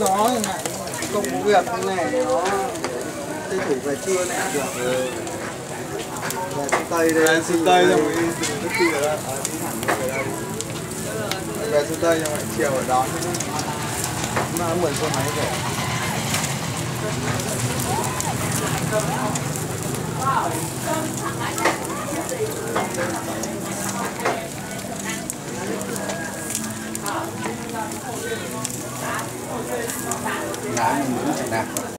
nó này công việc này nó tranh thủ về trưa này được ừ. về xuống tây đây. Xuống tây xong rồi đi. Kia ra về xuống tây xong rồi chiều ở đón mà mượn xe máy về đá nhưng mà nó